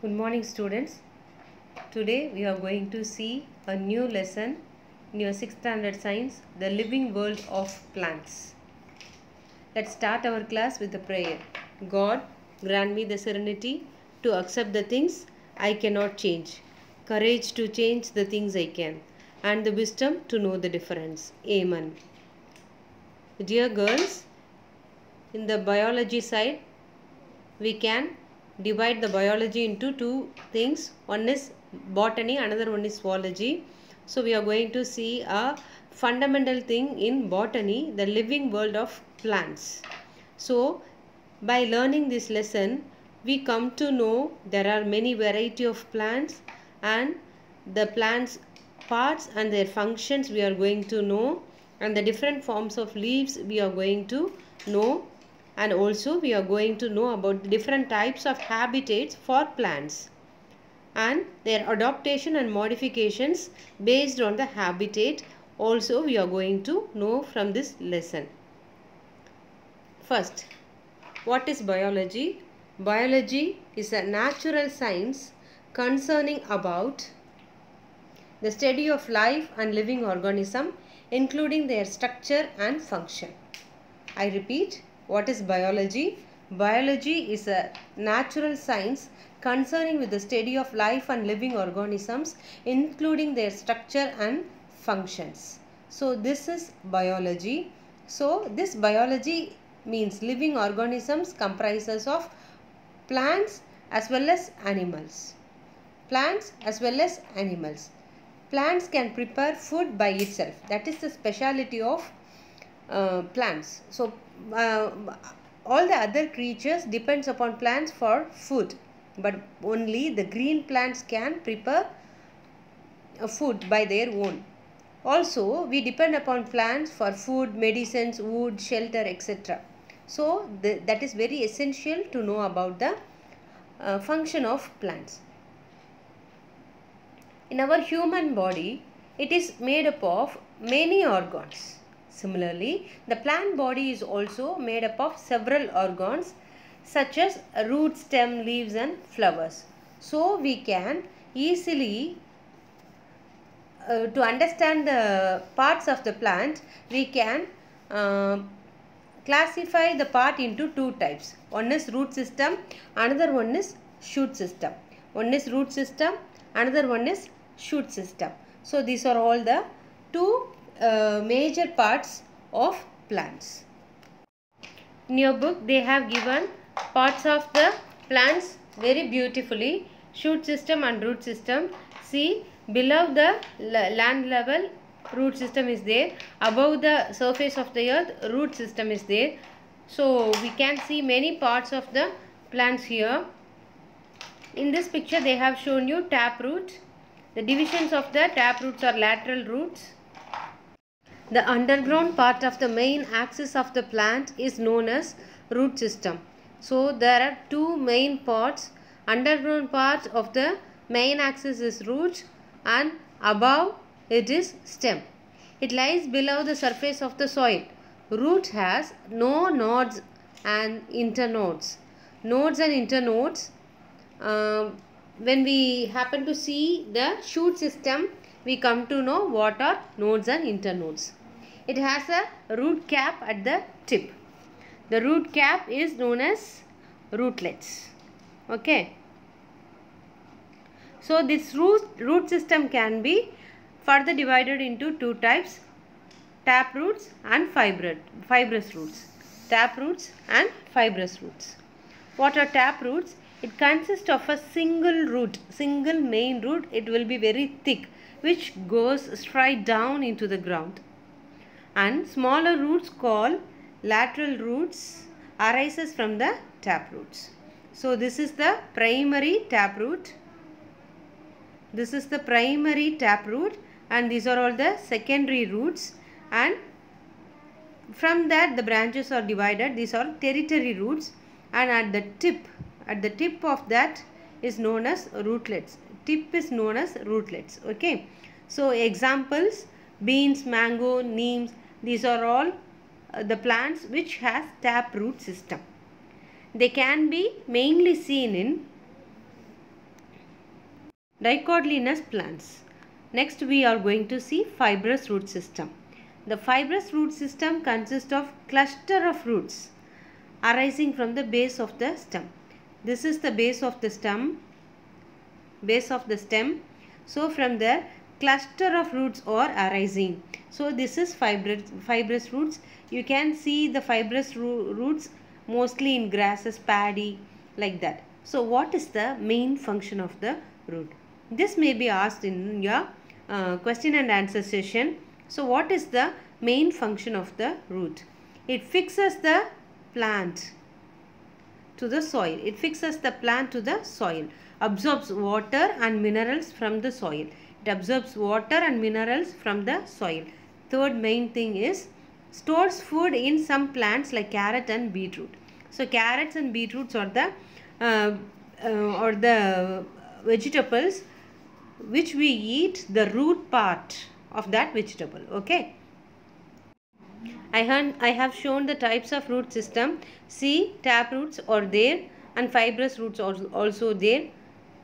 Good morning, students. Today we are going to see a new lesson in your 6th standard science The Living World of Plants. Let's start our class with a prayer. God, grant me the serenity to accept the things I cannot change, courage to change the things I can, and the wisdom to know the difference. Amen. Dear girls, in the biology side, we can divide the biology into two things. One is botany another one is zoology. So we are going to see a fundamental thing in botany the living world of plants. So by learning this lesson we come to know there are many variety of plants and the plants parts and their functions we are going to know and the different forms of leaves we are going to know and also we are going to know about different types of habitats for plants and their adaptation and modifications based on the habitat also we are going to know from this lesson. First, what is biology? Biology is a natural science concerning about the study of life and living organism including their structure and function. I repeat, what is biology? Biology is a natural science concerning with the study of life and living organisms including their structure and functions. So this is biology. So this biology means living organisms comprises of plants as well as animals. Plants as well as animals. Plants can prepare food by itself. That is the speciality of uh, plants. So uh, all the other creatures depends upon plants for food. But only the green plants can prepare food by their own. Also we depend upon plants for food medicines wood shelter etc so the, that is very essential to know about the uh, function of plants. In our human body it is made up of many organs Similarly, the plant body is also made up of several organs such as root, stem, leaves and flowers. So, we can easily uh, to understand the parts of the plant, we can uh, classify the part into two types. One is root system, another one is shoot system. One is root system, another one is shoot system. So, these are all the two uh, major parts of plants. In your book they have given parts of the plants very beautifully shoot system and root system. See below the land level root system is there above the surface of the earth root system is there. So we can see many parts of the plants here. In this picture they have shown you tap root. The divisions of the tap roots are lateral roots the underground part of the main axis of the plant is known as root system. So there are two main parts. Underground part of the main axis is root and above it is stem. It lies below the surface of the soil. Root has no nodes and internodes. Nodes and internodes. Uh, when we happen to see the shoot system, we come to know what are nodes and internodes. It has a root cap at the tip. The root cap is known as rootlets. Okay. So this root, root system can be further divided into two types tap roots and fibrous, fibrous roots. Tap roots and fibrous roots. What are tap roots? It consists of a single root, single main root. It will be very thick which goes straight down into the ground and smaller roots called lateral roots arises from the tap roots. So this is the primary tap root. This is the primary tap root and these are all the secondary roots and from that the branches are divided. These are tertiary roots and at the tip, at the tip of that is known as rootlets. Tip is known as rootlets. Okay. So examples beans, mango, neems, these are all uh, the plants which has tap root system. They can be mainly seen in dicotyledonous plants. Next we are going to see fibrous root system. The fibrous root system consists of cluster of roots arising from the base of the stem. This is the base of the stem, base of the stem. So from there cluster of roots are arising. So this is fibrous, fibrous roots. You can see the fibrous ro roots mostly in grasses, paddy like that. So what is the main function of the root? This may be asked in your uh, question and answer session. So what is the main function of the root? It fixes the plant to the soil. It fixes the plant to the soil. Absorbs water and minerals from the soil. Absorbs water and minerals from the soil. Third main thing is stores food in some plants like carrot and beetroot. So carrots and beetroots are the uh, uh, or the vegetables which we eat the root part of that vegetable okay I, have, I have shown the types of root system see tap roots are there and fibrous roots are also there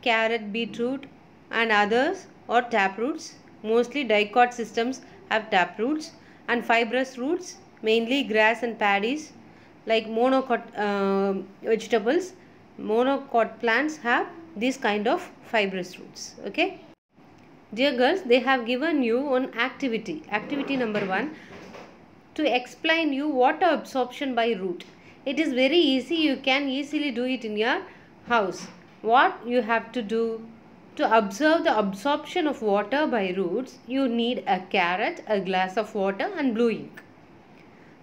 carrot beetroot and others or tap roots. Mostly dicot systems have tap roots and fibrous roots mainly grass and paddies like monocot uh, vegetables. Monocot plants have this kind of fibrous roots okay? Dear girls they have given you one activity. Activity number one to explain you water absorption by root. It is very easy. You can easily do it in your house. What you have to do to observe the absorption of water by roots you need a carrot a glass of water and blue ink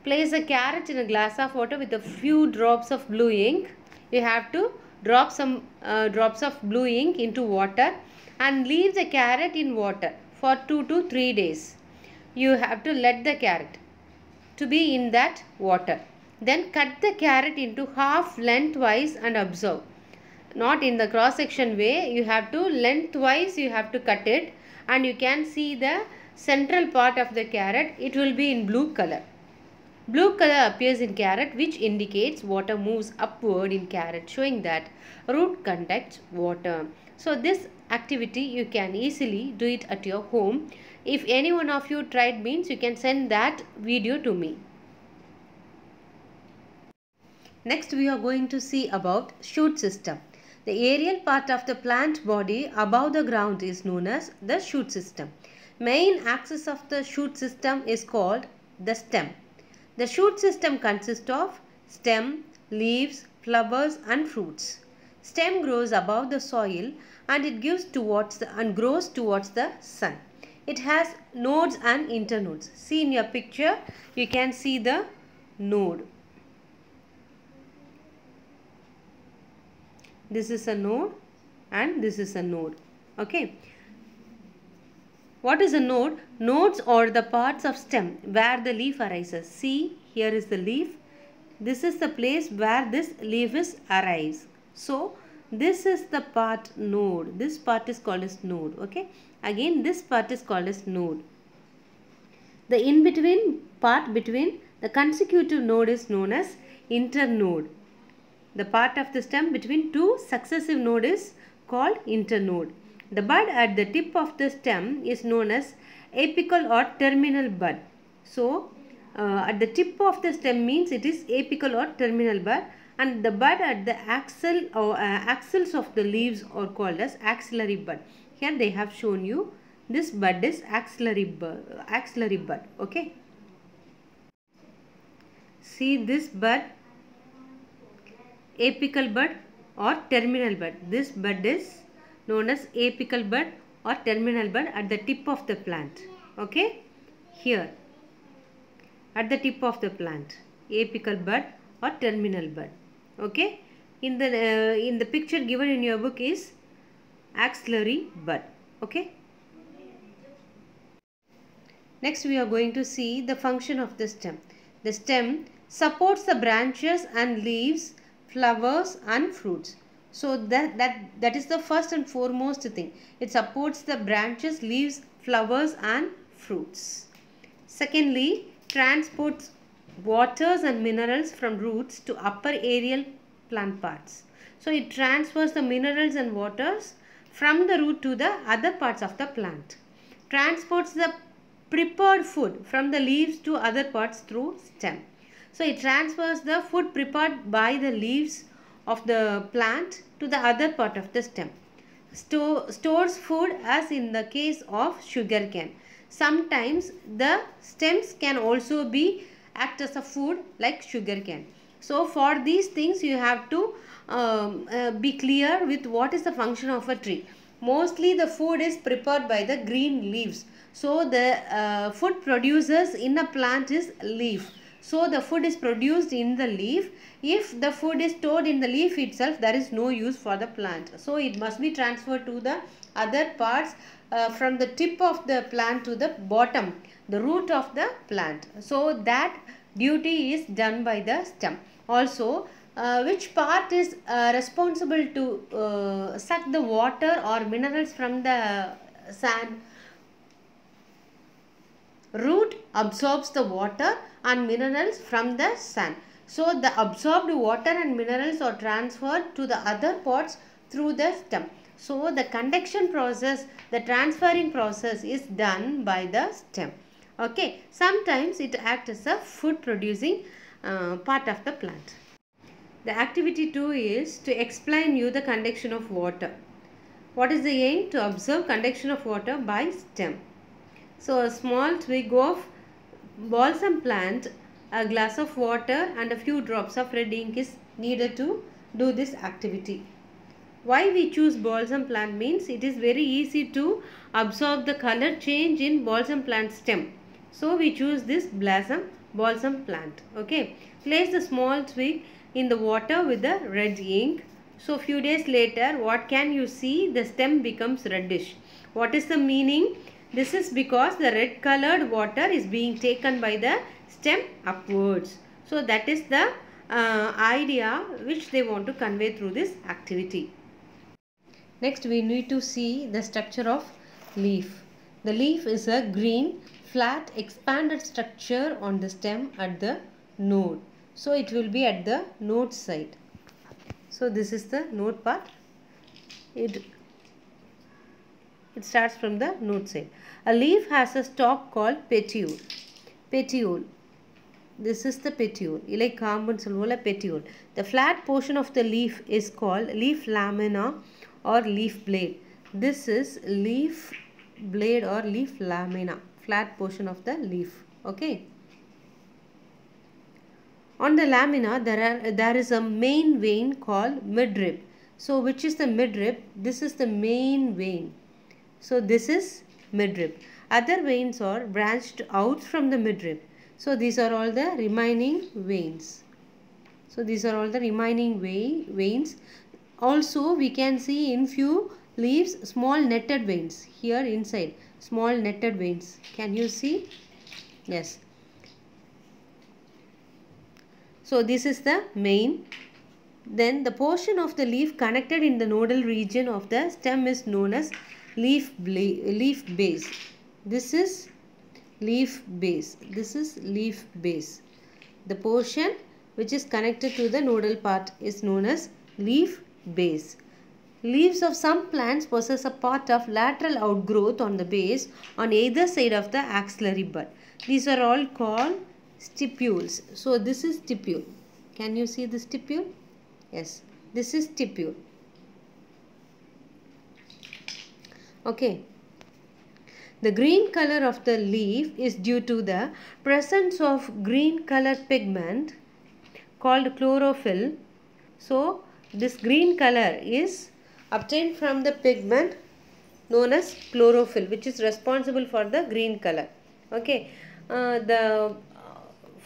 place a carrot in a glass of water with a few drops of blue ink you have to drop some uh, drops of blue ink into water and leave the carrot in water for 2 to 3 days. You have to let the carrot to be in that water. Then cut the carrot into half lengthwise and observe. Not in the cross section way, you have to lengthwise you have to cut it and you can see the central part of the carrot, it will be in blue color. Blue color appears in carrot which indicates water moves upward in carrot showing that root conducts water. So this activity you can easily do it at your home. If any one of you tried means you can send that video to me. Next we are going to see about shoot system. The aerial part of the plant body above the ground is known as the shoot system. Main axis of the shoot system is called the stem. The shoot system consists of stem, leaves, flowers and fruits. Stem grows above the soil and it gives towards the and grows towards the sun. It has nodes and internodes. See in your picture you can see the node. This is a node and this is a node. Okay. What is a node? Nodes are the parts of stem where the leaf arises. See, here is the leaf. This is the place where this leaf is arrives. So, this is the part node. This part is called as node. Okay. Again, this part is called as node. The in-between part between the consecutive node is known as internode. The part of the stem between two successive nodes is called internode. The bud at the tip of the stem is known as apical or terminal bud. So, uh, at the tip of the stem means it is apical or terminal bud and the bud at the axil or uh, axils of the leaves are called as axillary bud. Here they have shown you this bud is axillary bud, axillary bud. Okay. See this bud apical bud or terminal bud. This bud is known as apical bud or terminal bud at the tip of the plant. Okay, here at the tip of the plant, apical bud or terminal bud. Okay, in the uh, in the picture given in your book is axillary bud. Okay. Next we are going to see the function of the stem. The stem supports the branches and leaves, flowers and fruits. So that, that, that is the first and foremost thing. It supports the branches, leaves, flowers and fruits. Secondly, transports waters and minerals from roots to upper aerial plant parts. So it transfers the minerals and waters from the root to the other parts of the plant. Transports the prepared food from the leaves to other parts through stem. So it transfers the food prepared by the leaves of the plant to the other part of the stem. Store, stores food as in the case of sugar cane. Sometimes the stems can also be act as a food like sugar cane. So for these things you have to um, uh, be clear with what is the function of a tree. Mostly the food is prepared by the green leaves. So the uh, food producers in a plant is leaf. So the food is produced in the leaf. If the food is stored in the leaf itself, there is no use for the plant. So it must be transferred to the other parts uh, from the tip of the plant to the bottom, the root of the plant. So that duty is done by the stem. Also, uh, which part is uh, responsible to uh, suck the water or minerals from the sand root absorbs the water and minerals from the sun so the absorbed water and minerals are transferred to the other parts through the stem so the conduction process the transferring process is done by the stem okay sometimes it acts as a food producing uh, part of the plant the activity 2 is to explain you the conduction of water. What is the aim? To observe conduction of water by stem. So a small twig of balsam plant, a glass of water and a few drops of red ink is needed to do this activity. Why we choose balsam plant means it is very easy to absorb the color change in balsam plant stem. So we choose this blossom balsam plant. Okay. Place the small twig in the water with the red ink. So few days later what can you see? The stem becomes reddish. What is the meaning? This is because the red colored water is being taken by the stem upwards. So that is the uh, idea which they want to convey through this activity. Next we need to see the structure of leaf. The leaf is a green flat expanded structure on the stem at the node. So it will be at the node side. So this is the node part. It, it starts from the node side. A leaf has a stalk called petiole. Petiole. This is the petiole. இலை காம்புன்னு சொல்லுவோம்ல petiole. The flat portion of the leaf is called leaf lamina or leaf blade. This is leaf blade or leaf lamina. Flat portion of the leaf. Okay. On the lamina, there, are, there is a main vein called midrib. So, which is the midrib? This is the main vein. So, this is midrib. Other veins are branched out from the midrib. So, these are all the remaining veins. So, these are all the remaining veins. Also, we can see in few leaves small netted veins here inside. Small netted veins. Can you see? Yes. So this is the main. Then the portion of the leaf connected in the nodal region of the stem is known as leaf, leaf base. This is leaf base. This is leaf base. The portion which is connected to the nodal part is known as leaf base. Leaves of some plants possess a part of lateral outgrowth on the base on either side of the axillary bud. These are all called stipules. So this is stipule. Can you see the stipule? Yes, this is stipule. Okay. The green color of the leaf is due to the presence of green color pigment called chlorophyll. So, this green color is obtained from the pigment known as chlorophyll which is responsible for the green color. Okay. Uh, the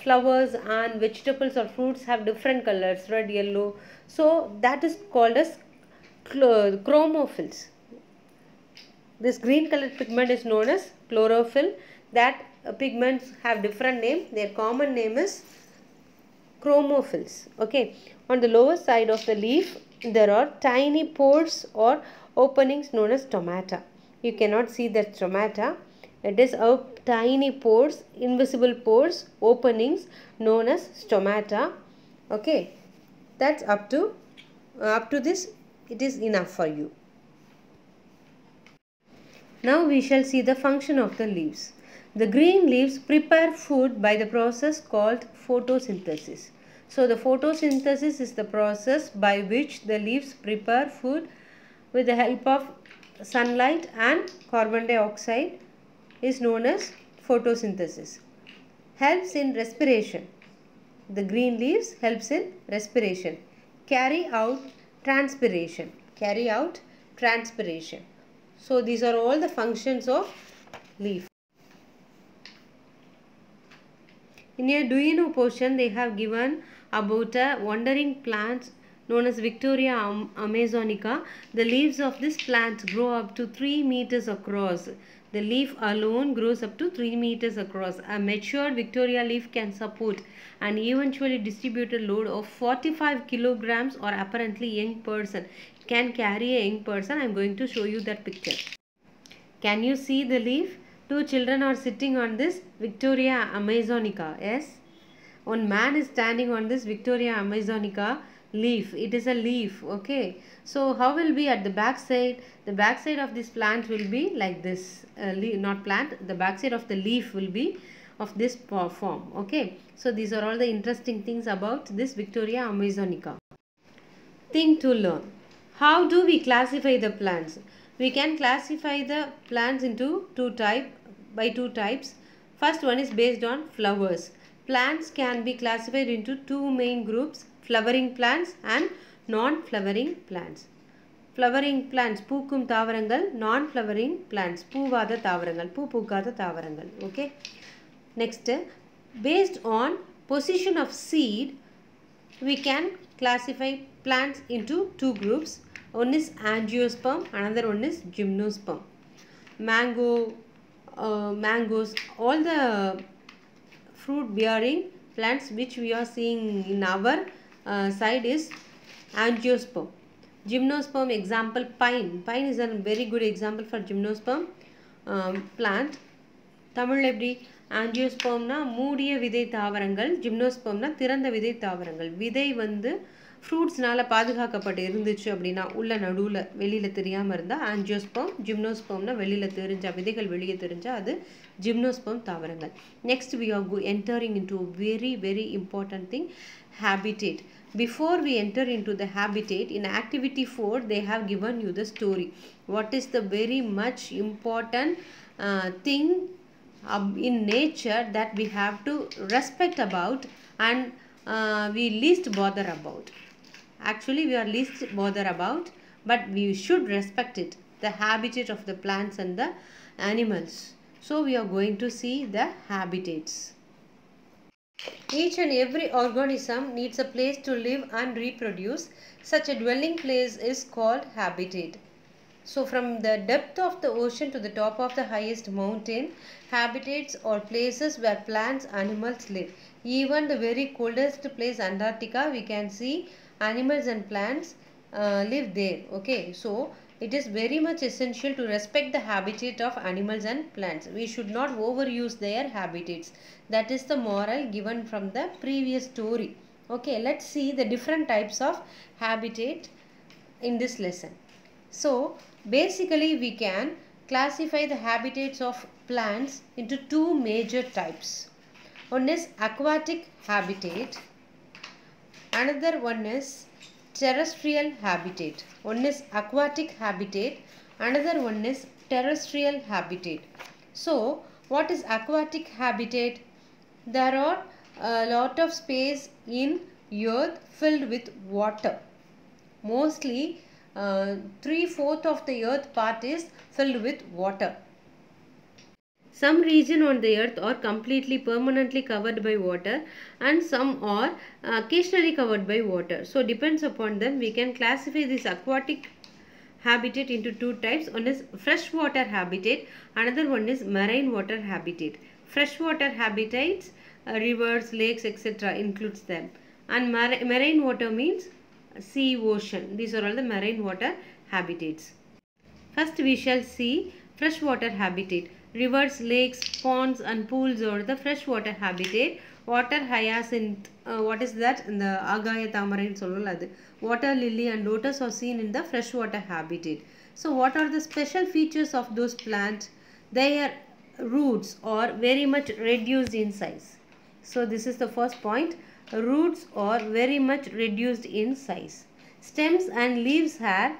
flowers and vegetables or fruits have different colors red yellow. So that is called as chromophylls this green colored pigment is known as chlorophyll. That uh, pigments have different name. Their common name is chromophylls okay. On the lower side of the leaf there are tiny pores or openings known as stomata. You cannot see the stomata it is a tiny pores, invisible pores, openings known as stomata. Okay, that's up to uh, up to this. It is enough for you. Now we shall see the function of the leaves. The green leaves prepare food by the process called photosynthesis. So the photosynthesis is the process by which the leaves prepare food with the help of sunlight and carbon dioxide is known as photosynthesis. Helps in respiration. The green leaves helps in respiration. Carry out transpiration. Carry out transpiration. So these are all the functions of leaf. In do you portion they have given about a wandering plant known as Victoria amazonica. The leaves of this plant grow up to 3 meters across. The leaf alone grows up to 3 meters across. A matured Victoria leaf can support an eventually distributed load of 45 kilograms or apparently young person can carry a young person. I am going to show you that picture. Can you see the leaf? Two children are sitting on this Victoria amazonica. Yes. One man is standing on this Victoria amazonica leaf. It is a leaf. Okay. So how will be at the back side? The back side of this plant will be like this. Uh, not plant. The back side of the leaf will be of this form. Okay. So these are all the interesting things about this Victoria amazonica. Thing to learn. How do we classify the plants? We can classify the plants into two type by two types. First one is based on flowers. Plants can be classified into two main groups, flowering plants and non-flowering plants. Flowering plans பூக்கும் தாவரங்கள் நான் flowering plans பூவாத தாவரங்கள் பூ பூக்காத தாவரங்கள் okay next based on position of seat we can classify plants into two groups one is angiosperm another one is gymnosperm mango uh, mangoes all the fruit bearing plants which we are seeing in our uh, side is angiosperm. Gymnosperm example pine. Pine is a very good example for gymnosperm um, plant. தமிழில் எப்படி? ஆஞ்சியோஸ்போம்னா மூடிய விதை தாவரங்கள் ஜிம்னோஸ்போம்னா திறந்த விதை தாவரங்கள். விதை வந்து ஃப்ரூட்ஸ்னால பாதுகாக்கப்பட்டு இருந்துச்சு அப்படின்னா உள்ள நடுவில் வெளியில் தெரியாமல் இருந்தால் ஆஞ்சியோஸ்போம் ஜிம்னோஸ்போம்னா வெளியில் தெரிஞ்சா விதைகள் வெளியே தெரிஞ்சால் அது ஜிம்னோஸ்போம் தாவரங்கள். Next we are go entering into very very important thing habitat before we enter into the habitat in activity 4 they have given you the story. What is the very much important uh, thing um, in nature that we have to respect about and uh, we least bother about? Actually we are least bother about but we should respect it the habitat of the plants and the animals. So we are going to see the habitats each and every organism needs a place to live and reproduce. Such a dwelling place is called habitat. So, from the depth of the ocean to the top of the highest mountain, habitats or places where plants, animals live. Even the very coldest place, Antarctica, we can see animals and plants uh, live there. Okay, so it is very much essential to respect the habitat of animals and plants. We should not overuse their habitats. That is the moral given from the previous story. Okay, let's see the different types of habitat in this lesson. So, basically we can classify the habitats of plants into two major types. One is aquatic habitat, another one is terrestrial habitat. One is aquatic habitat, another one is terrestrial habitat. So, what is aquatic habitat? There are a lot of space in earth filled with water. Mostly, uh, three fourth of the earth part is filled with water. Some region on the earth are completely permanently covered by water and some are uh, occasionally covered by water. So depends upon them we can classify this aquatic habitat into two types. One is freshwater habitat, another one is marine water habitat. Freshwater habitats, uh, rivers, lakes, etc. includes them. And mar- marine water means sea, ocean. These are all the marine water habitats. First we shall see freshwater habitat Rivers, lakes, ponds and pools are the freshwater habitat. water hyacinth uh, what is that இந்த ஆகாய தாமரைன்னு சொல்லல அது water lily and lotus are seen in the freshwater habitat so what are the special features of those plants their roots are very much reduced in size so this is the first point roots are very much reduced in size stems and leaves have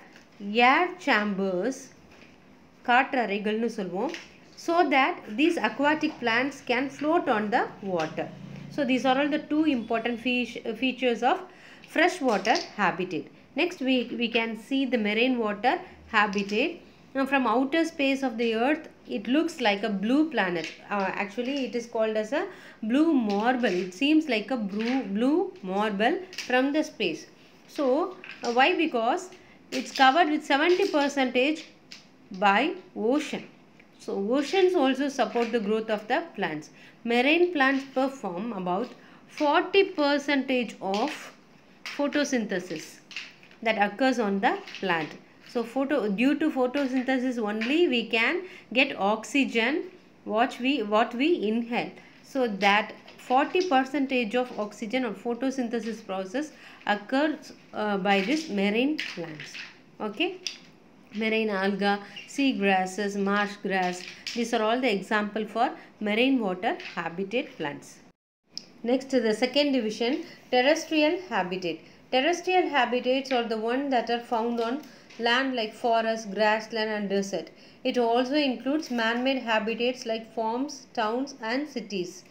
air chambers காற்றறைகள்னு சொல்லுவோம் so that these aquatic plants can float on the water. So these are all the two important features of freshwater habitat. Next we, we can see the marine water habitat. Now from outer space of the earth it looks like a blue planet. Uh, actually it is called as a blue marble. It seems like a blue blue marble from the space. So uh, why? Because it's covered with 70 percentage by ocean so oceans also support the growth of the plants. Marine plants perform about 40 percentage of photosynthesis that occurs on the plant. So photo due to photosynthesis only we can get oxygen what we what we inhale. So that 40 percentage of oxygen or photosynthesis process occurs uh, by this marine plants. Okay marine alga sea grasses marsh grass. These are all the example for marine water habitat plants. Next the second division terrestrial habitat. Terrestrial habitats are the one that are found on land like forest grassland and desert. It also includes man-made habitats like farms towns and cities.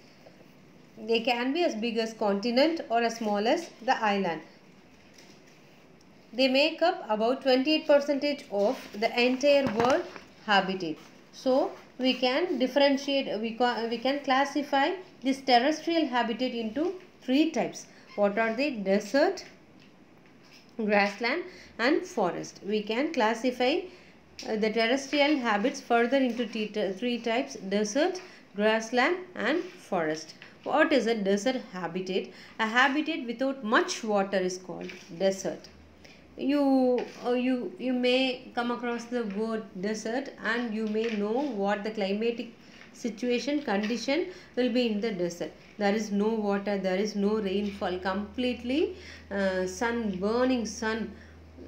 They can be as big as continent or as small as the island they make up about 28 percentage of the entire world habitat. So we can differentiate we can we can classify this terrestrial habitat into three types. What are they? Desert grassland and forest. We can classify uh, the terrestrial habits further into three types desert grassland and forest. What is a desert habitat? A habitat without much water is called desert you uh, you you may come across the word desert and you may know what the climatic situation condition will be in the desert. There is no water there is no rainfall completely uh, sun burning sun.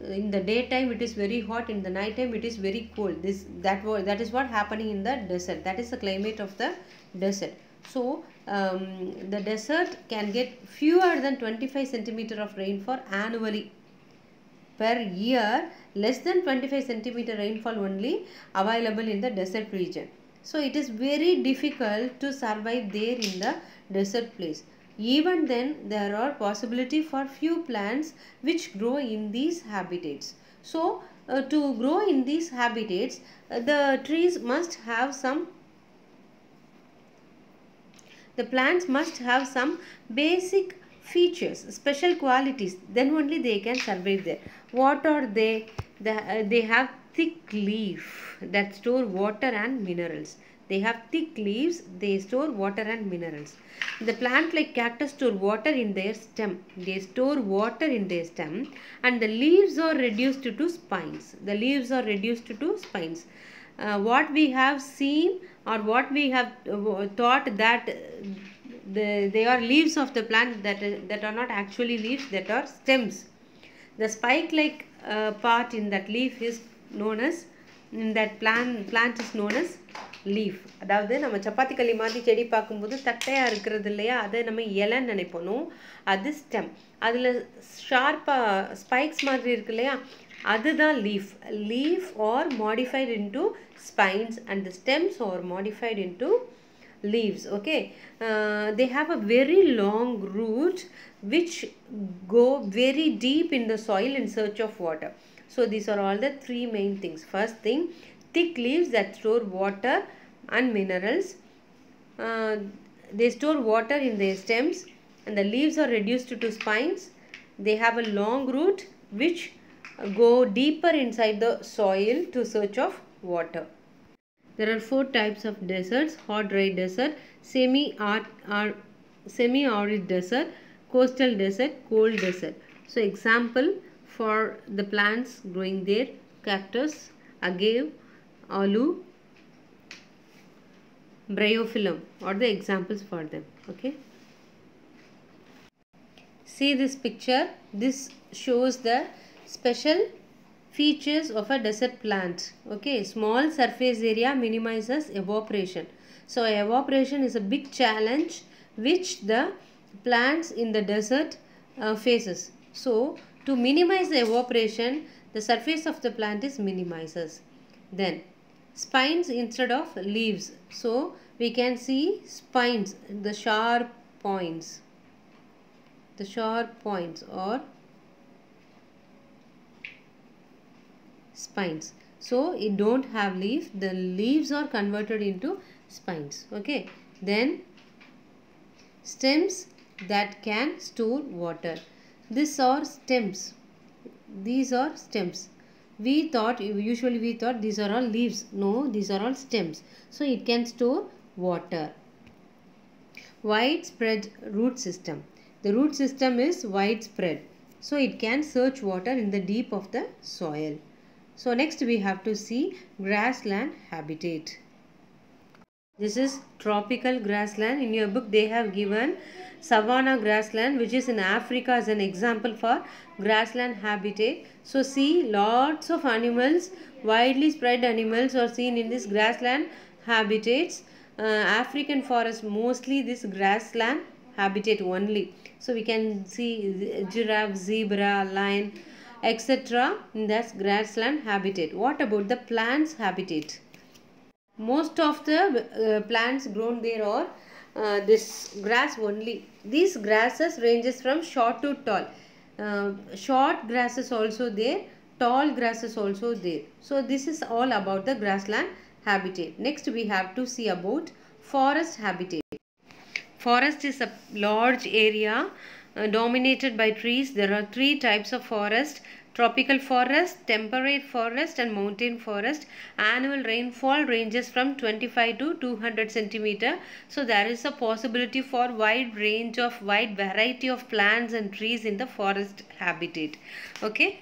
In the daytime it is very hot in the night time it is very cold. This that was that is what happening in the desert. That is the climate of the desert. So um, the desert can get fewer than 25 centimeter of rainfall annually per year less than 25 centimeter rainfall only available in the desert region. So it is very difficult to survive there in the desert place. Even then there are possibility for few plants which grow in these habitats. So uh, to grow in these habitats uh, the trees must have some the plants must have some basic features special qualities then only they can survive there what are they? Uh, they have thick leaf that store water and minerals. They have thick leaves they store water and minerals. The plant like cactus store water in their stem. They store water in their stem and the leaves are reduced to spines. The leaves are reduced to spines. Uh, what we have seen or what we have uh, thought that the, they are leaves of the plant that, that are not actually leaves that are stems the spike like uh, part in that leaf is known as in that plant plant is known as leaf அதாவது நம்ம சப்பாத்தி களி மாதிரி செடி பார்க்கும்போது தட்டையாக இருக்கிறது இல்லையா? அதை நம்ம இலைன்னு நினைப்போம். அது ஸ்டெம் அதில் ஷார்ப்பாக ஸ்பைக்ஸ் மாதிரி இருக்கு இல்லையா? அதுதான் leaf leaf are modified into spines and stems are modified into leaves okay? Uh, they have a very long root which go very deep in the soil in search of water. So these are all the three main things. First thing thick leaves that store water and minerals. Uh, they store water in their stems and the leaves are reduced to spines. They have a long root which go deeper inside the soil to search of water there are four types of deserts hot dry desert semi arid semi desert coastal desert cold desert so example for the plants growing there cactus agave aloe bryophyllum are the examples for them okay See this picture. This shows the special features of a desert plant. Okay, small surface area minimizes evaporation. So evaporation is a big challenge which the plants in the desert uh, faces. So to minimize the evaporation, the surface of the plant is minimizes. Then spines instead of leaves. So we can see spines, the sharp points. The sharp points or spines. So it don't have leaf. The leaves are converted into spines. Okay. Then stems that can store water. These are stems. These are stems. We thought, usually we thought these are all leaves. No, these are all stems. So it can store water. Widespread root system. The root system is widespread. So it can search water in the deep of the soil. So next we have to see grassland habitat. This is tropical grassland. In your book they have given savanna grassland which is in Africa as an example for grassland habitat. So see lots of animals, widely spread animals are seen in this grassland habitats. Uh, African forest mostly this grassland habitat only. So we can see giraffe, zebra, lion etc. in grassland habitat. What about the plants habitat? most of the uh, plants grown there are uh, this grass only these grasses ranges from short to tall uh, short grasses also there tall grasses also there so this is all about the grassland habitat next we have to see about forest habitat forest is a large area uh, dominated by trees there are three types of forest tropical forest, temperate forest and mountain forest. Annual rainfall ranges from 25 to 200 centimeter. So there is a possibility for wide range of wide variety of plants and trees in the forest habitat. Okay.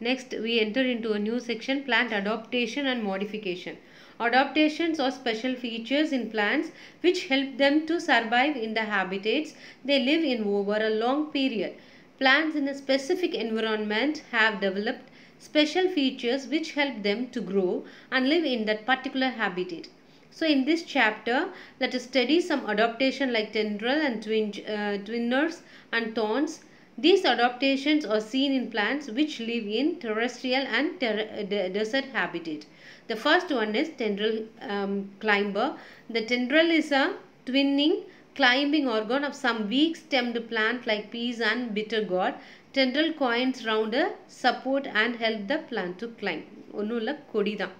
Next we enter into a new section plant adaptation and modification. Adaptations are special features in plants which help them to survive in the habitats they live in over a long period. Plants in a specific environment have developed special features which help them to grow and live in that particular habitat. So in this chapter, let us study some adaptation like tendril and twin, uh, twinners and thorns. These adaptations are seen in plants which live in terrestrial and ter de desert habitat. The first one is tendril um, climber. The tendril is a twinning climbing organ of some weak stemmed plant like peas and bitter gourd. Tendril coins round a support and help the plant to climb. ஒன்றும் இல்லை கொடி தான்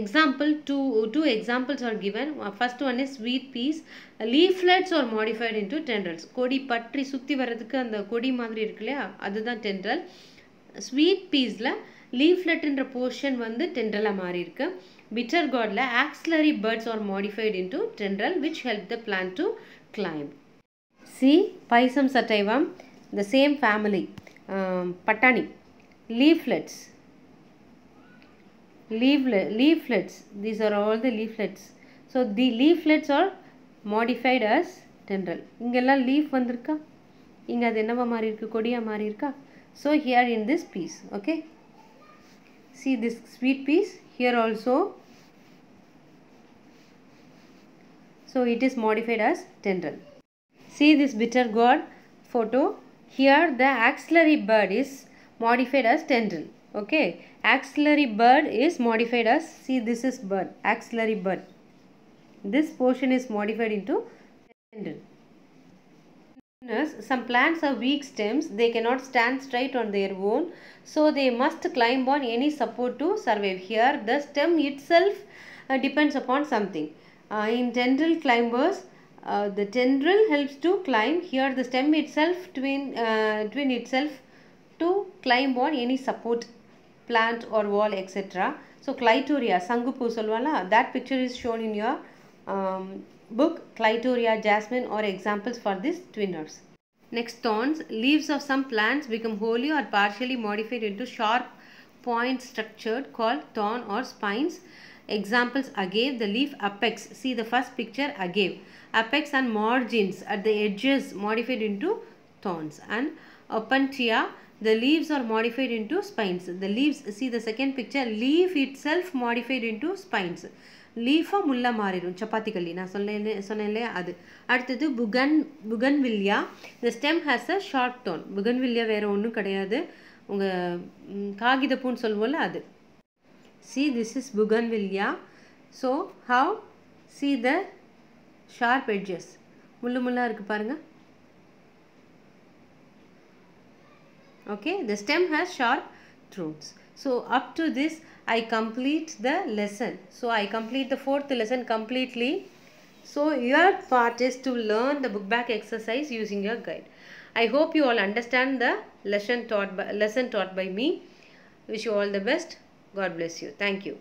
example two two examples are given first one is sweet peas leaflets are modified into tendrils கொடி பற்றி சுற்றி வர்றதுக்கு அந்த கொடி மாதிரி இருக்கு இல்லையா அதுதான் tendril ஸ்வீட் பீஸில் லீஃப்லெட்ன்ற போர்ஷன் வந்து டென்ட்ரலாக மாறி இருக்கு பிட்டர் கார்டில் axillary buds are modified into tendril which help the plant to climb C Pisum sativum the same family பட்டாணி leaflets leaflet, leaflets. These are all the leaflets. So the leaflets are modified as tendril. இங்கெல்லாம் leaf வந்திருக்கா? இங்கே அது என்னவா மாறி இருக்கு கொடியாக மாறி இருக்கா so here in this piece okay see this sweet piece? Here also. So it is modified as tendril. See this bitter gourd photo? Here the axillary bud is modified as tendril. Okay? Axillary bud is modified as see this is bud axillary bud this portion is modified into tendril some plants have weak stems they cannot stand straight on their own so they must climb on any support to survive. Here the stem itself uh, depends upon something. Uh, in tendril climbers uh, the tendril helps to climb. Here the stem itself twin uh, twin itself to climb on any support plant or wall etc so clitoria sangupu that picture is shown in your um, book clitoria jasmine or examples for these twinners next thorns leaves of some plants become wholly or partially modified into sharp point structured called thorn or spines Examples agave, the leaf apex. See the first picture agave. Apex and margins at the edges modified into thorns. And opuntia, the leaves are modified into spines. The leaves, see the second picture, leaf itself modified into spines. லீஃபாக முள்ள மாறிடும். சப்பாத்தி கல்லி. நான் சொன்னேன் சொன்னேன் இல்லையா அது. அடுத்தது புகன் புகன்வில்லியா. இந்த stem has a short thorn புகன் வேறு ஒன்றும் கிடையாது. உங்கள் காகிதப்பூன்னு சொல்லுவோம்ல அது. See this is bougainvillea so how? See the sharp edges. முள்ளு முள்ளா இருக்கு பாருங்க. Okay? The stem has sharp roots so up to this i complete the lesson. So i complete the fourth lesson completely. So your part is to learn the book back exercise using your guide. I hope you all understand the lesson taught by lesson taught by me. Wish you all the best. God bless you. Thank you